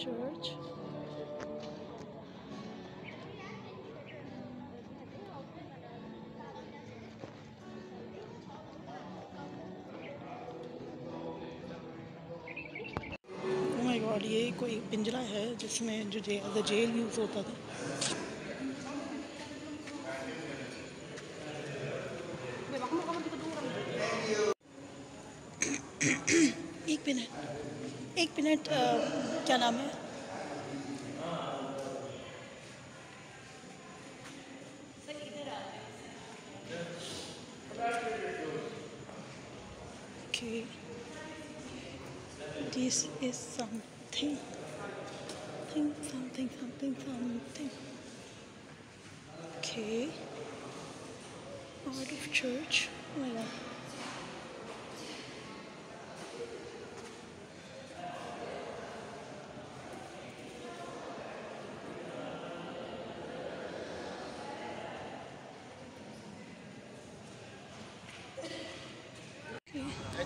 church. और ये कोई पिंजरा है जिसमें जो जेल जेल यूज़ होता था एक मिनट, एक मिनट क्या नाम है? This is something thing something something something okay of church वाला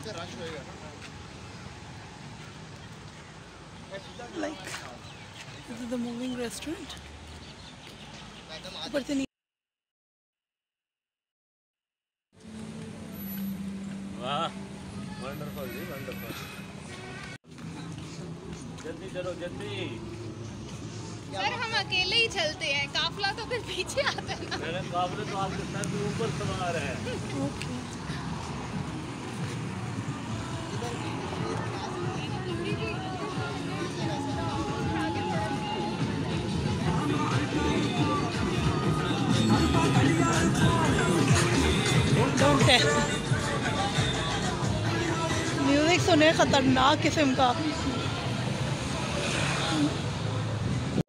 ऐसे रश होएगा like this is the moving restaurant? ऊपर से वाह वंडरफुल जी वंडरफुल जल्दी चलो जल्दी। सर हम अकेले ही चलते हैं। काफला तो फिर पीछे आता है ना। मेरे काबले तो आपके सर ऊपर सवार है। Okay Tell. म्यूज़िक सुने, खतरनाक किस्म का।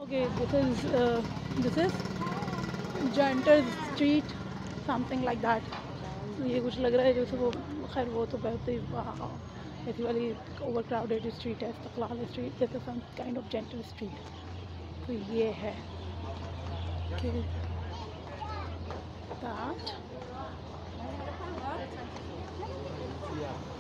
Okay this is this is gentle street something like that ये कुछ लग रहा है जैसे वो, खैर वो तो बहुत ही ऐसी वाली ओवर क्राउडेड स्ट्रीट है, Istiklal street is some kind of gentle street तो ये है। कि Yeah.